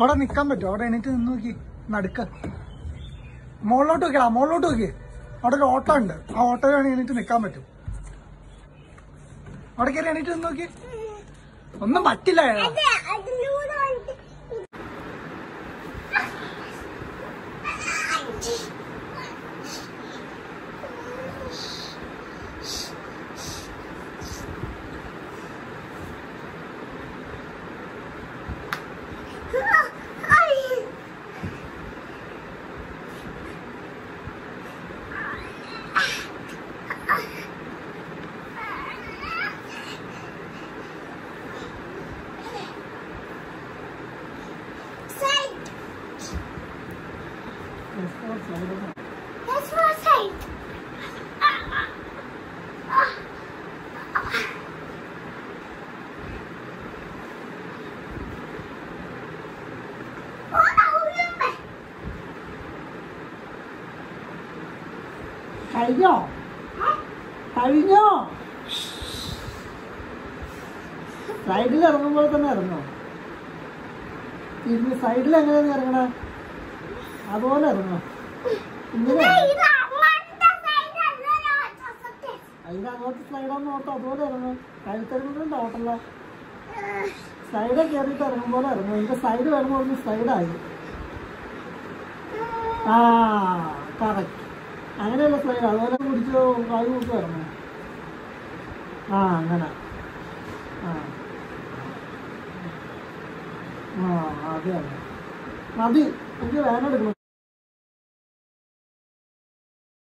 അവിടെ നിക്കാൻ പറ്റുമോ അവിടെ എണീറ്റ് നിന്ന് നോക്കി നടുക്ക. മുകളിലോട്ട് നോക്കിയാ മുകളിലോട്ട് നോക്കി. അവിടെ ഒരു ഓട്ടോ ഉണ്ട്. ആ ഓട്ടോയിലാണ് എണീറ്റ് നിക്കാൻ പറ്റും. അവിടെ കയറി എണീറ്റ് നിന്ന് നോക്കി. ഒന്നും പറ്റില്ല. ഏട്ടാ. That's my side. കഴിഞ്ഞോ കഴിഞ്ഞോ സൈഡിൽ ഇറങ്ങുമ്പോൾ തന്നെ ഇറങ്ങോ ഇരുന്ന് സൈഡിൽ എങ്ങനെയാണ് ഇറങ്ങണേ? അതുപോലെ ഇറങ്ങോ അതിന്റെ അങ്ങോട്ട് സ്ലൈഡൊന്നും ഓട്ടോ അതുപോലെ ഇറങ്ങും. കഴുത്തിറങ്ങുന്നുണ്ട് ഓട്ടല്ല സൈഡിൽ കയറിയിട്ട് പോലെ ഇറങ്ങും. ഇതിന്റെ സൈഡ് വരുമ്പോൾ ഒന്ന് സ്ലൈഡായി ആ കറക്റ്റ് സ്ലൈഡ് അതുപോലെ കുടിച്ച് കായ് കൂട്ടി ഇറങ്ങും. ആ അങ്ങനെ. ആ. ആ അതെ മതി. എനിക്ക് വേനെടുക്കണം